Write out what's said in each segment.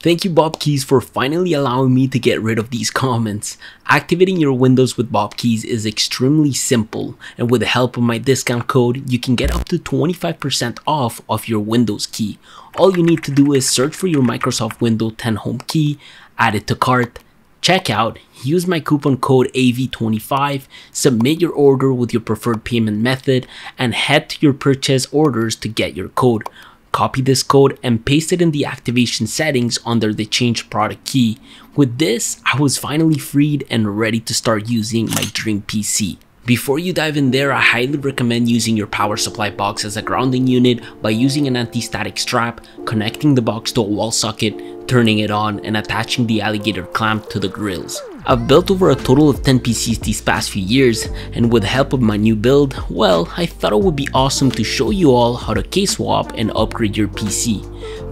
Thank you Bob Keys for finally allowing me to get rid of these comments. Activating your Windows with Bob Keys is extremely simple and with the help of my discount code you can get up to 25% off of your Windows key. All you need to do is search for your Microsoft Windows 10 home key, add it to cart, check out, use my coupon code AV25, submit your order with your preferred payment method, and head to your purchase orders to get your code. Copy this code and paste it in the activation settings under the change product key. With this, I was finally freed and ready to start using my dream PC. Before you dive in there, I highly recommend using your power supply box as a grounding unit by using an anti-static strap, connecting the box to a wall socket, turning it on, and attaching the alligator clamp to the grills. I've built over a total of 10 PCs these past few years, and with the help of my new build, well, I thought it would be awesome to show you all how to case swap and upgrade your PC.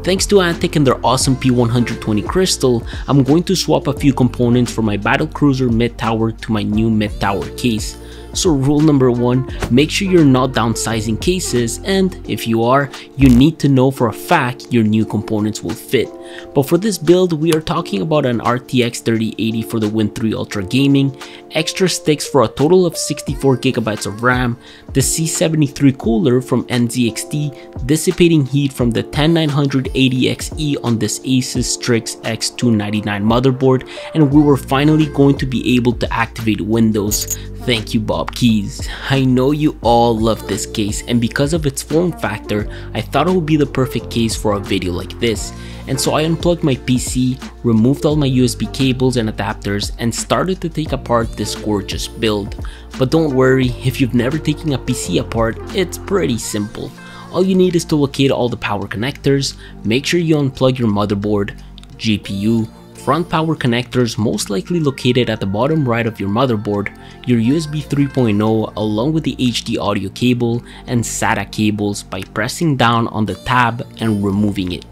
Thanks to Antec and their awesome P120 crystal, I'm going to swap a few components from my Battlecruiser mid tower to my new mid tower case. So rule number one, make sure you're not downsizing cases and if you are, you need to know for a fact your new components will fit. But for this build, we are talking about an RTX 3080 for the Win 3 Ultra Gaming, extra sticks for a total of 64GB of RAM, the Z73 cooler from NZXT, dissipating heat from the 10980XE on this Asus Strix X299 motherboard, and we were finally going to be able to activate Windows. Thank you Bob Keys. I know you all love this case and because of its form factor, I thought it would be the perfect case for a video like this. And so I unplugged my PC, removed all my USB cables and adapters and started to take apart this gorgeous build. But don't worry, if you've never taken a PC apart, it's pretty simple. All you need is to locate all the power connectors, make sure you unplug your motherboard, GPU, front power connectors most likely located at the bottom right of your motherboard, your USB 3.0 along with the HD audio cable and SATA cables by pressing down on the tab and removing it.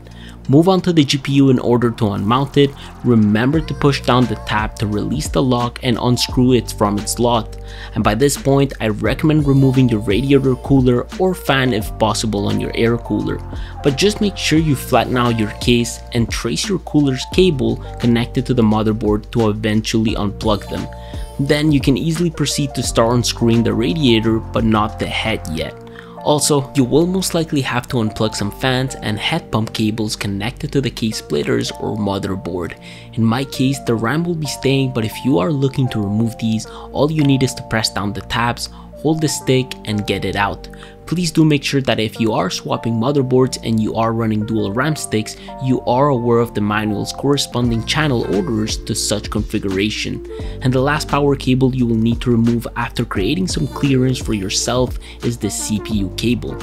Move on to the GPU in order to unmount it, remember to push down the tab to release the lock and unscrew it from its slot. And by this point, I recommend removing your radiator cooler or fan if possible on your air cooler. But just make sure you flatten out your case and trace your cooler's cable connected to the motherboard to eventually unplug them. Then you can easily proceed to start unscrewing the radiator but not the head yet. Also, you will most likely have to unplug some fans and head pump cables connected to the case splitters or motherboard. In my case, the RAM will be staying but if you are looking to remove these, all you need is to press down the tabs, hold the stick and get it out. Please do make sure that if you are swapping motherboards and you are running dual RAM sticks, you are aware of the manual's corresponding channel orders to such configuration. And the last power cable you will need to remove after creating some clearance for yourself is the CPU cable.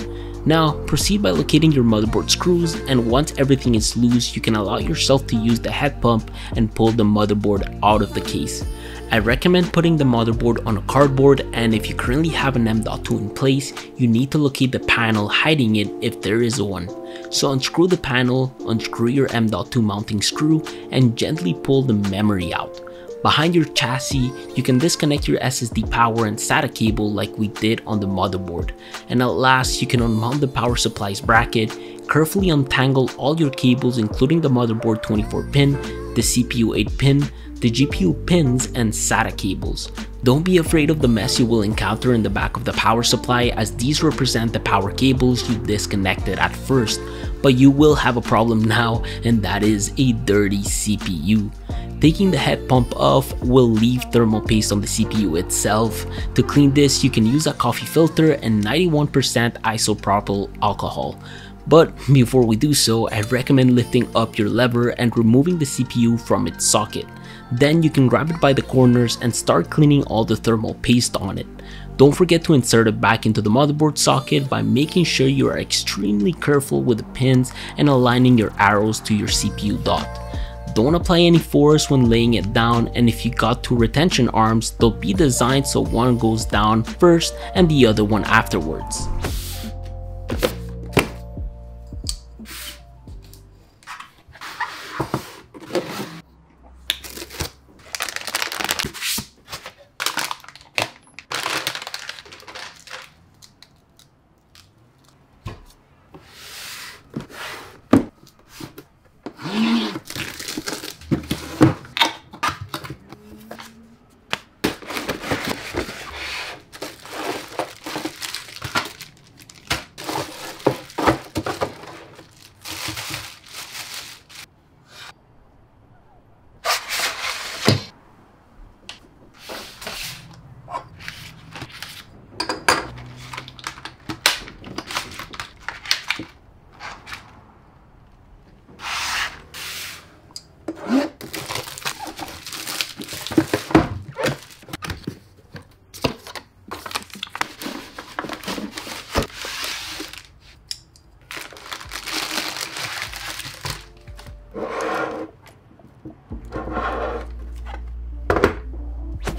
Now, proceed by locating your motherboard screws and once everything is loose, you can allow yourself to use the head pump and pull the motherboard out of the case. I recommend putting the motherboard on a cardboard and if you currently have an M.2 in place, you need to locate the panel hiding it if there is one. So unscrew the panel, unscrew your M.2 mounting screw and gently pull the memory out. Behind your chassis, you can disconnect your SSD power and SATA cable like we did on the motherboard. And at last, you can unmount the power supply's bracket, carefully untangle all your cables including the motherboard 24 pin, the CPU 8 pin, the GPU pins, and SATA cables. Don't be afraid of the mess you will encounter in the back of the power supply as these represent the power cables you disconnected at first, but you will have a problem now and that is a dirty CPU. Taking the head pump off will leave thermal paste on the CPU itself. To clean this, you can use a coffee filter and 91% isopropyl alcohol. But before we do so, I recommend lifting up your lever and removing the CPU from its socket. Then you can grab it by the corners and start cleaning all the thermal paste on it. Don't forget to insert it back into the motherboard socket by making sure you are extremely careful with the pins and aligning your arrows to your CPU dot. Don't apply any force when laying it down and if you got two retention arms, they'll be designed so one goes down first and the other one afterwards.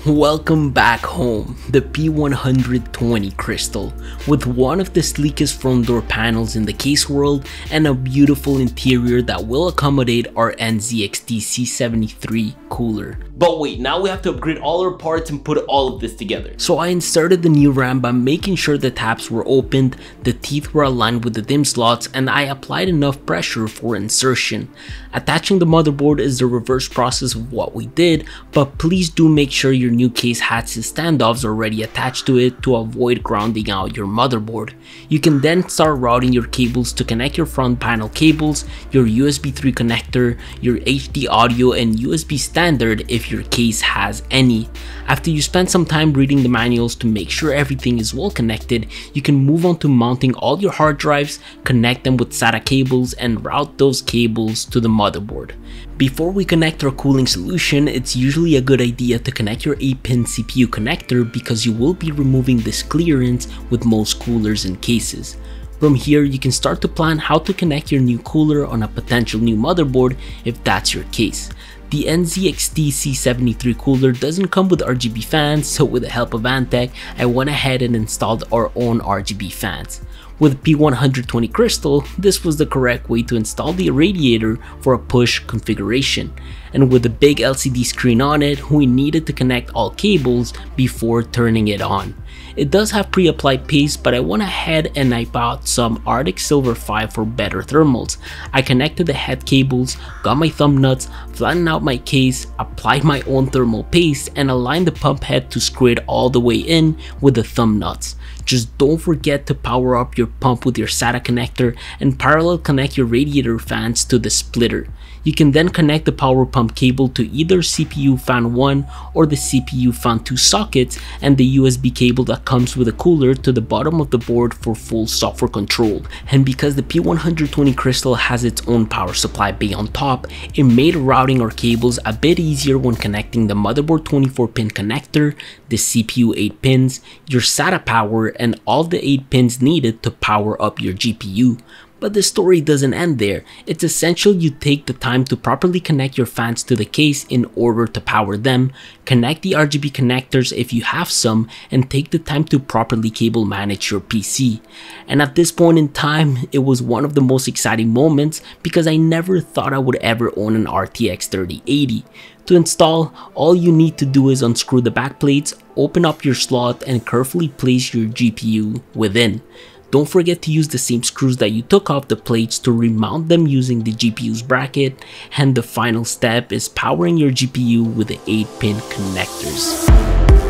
Welcome back home, the P120 Crystal, with one of the sleekest front door panels in the case world and a beautiful interior that will accommodate our NZXT Z73 cooler. But wait, now we have to upgrade all our parts and put all of this together. So I inserted the new RAM by making sure the tabs were opened, the teeth were aligned with the DIMM slots, and I applied enough pressure for insertion. Attaching the motherboard is the reverse process of what we did, but please do make sure your new case has its standoffs already attached to it to avoid grounding out your motherboard. You can then start routing your cables to connect your front panel cables, your USB 3 connector, your HD audio and USB standard if your case has any. After you spend some time reading the manuals to make sure everything is well connected, you can move on to mounting all your hard drives, connect them with SATA cables and route those cables to the motherboard. Before we connect our cooling solution, it's usually a good idea to connect your 8-pin CPU connector because you will be removing this clearance with most coolers and cases. From here, you can start to plan how to connect your new cooler on a potential new motherboard if that's your case. The NZXT Z73 cooler doesn't come with RGB fans, so with the help of Antec, I went ahead and installed our own RGB fans. With P120 Crystal, this was the correct way to install the radiator for a push configuration. And with a big LCD screen on it, we needed to connect all cables before turning it on. It does have pre-applied paste, but I went ahead and I bought some Arctic Silver 5 for better thermals. I connected the head cables, got my thumb nuts, flattened out my case, applied my own thermal paste, and aligned the pump head to screw it all the way in with the thumb nuts. Just don't forget to power up your pump with your SATA connector and parallel connect your radiator fans to the splitter. You can then connect the power pump cable to either CPU fan 1 or the CPU fan 2 sockets and the USB cable that comes with a cooler to the bottom of the board for full software control. And because the P120 Crystal has its own power supply bay on top, it made routing our cables a bit easier when connecting the motherboard 24 pin connector, the CPU 8 pins, your SATA power and all the 8 pins needed to power up your GPU. But the story doesn't end there. It's essential you take the time to properly connect your fans to the case in order to power them, connect the RGB connectors if you have some, and take the time to properly cable manage your PC. And at this point in time, it was one of the most exciting moments because I never thought I would ever own an RTX 3080. To install, all you need to do is unscrew the back plates, open up your slot and carefully place your GPU within. Don't forget to use the same screws that you took off the plates to remount them using the GPU's bracket and the final step is powering your GPU with the 8 pin connectors.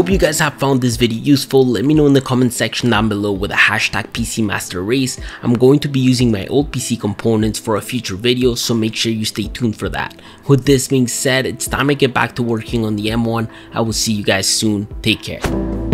Hope you guys have found this video useful. Let me know in the comment section down below with the hashtag PCMasterRace. I'm going to be using my old PC components for a future video, so make sure you stay tuned for that. With this being said, it's time I get back to working on the M1. I will see you guys soon. Take care.